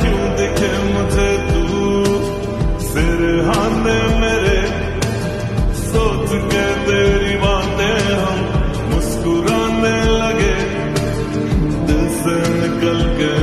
کیوں دکھے مجھے تو میرے سوچ کے تیری باتیں ہم مسکرانے لگے نکل کے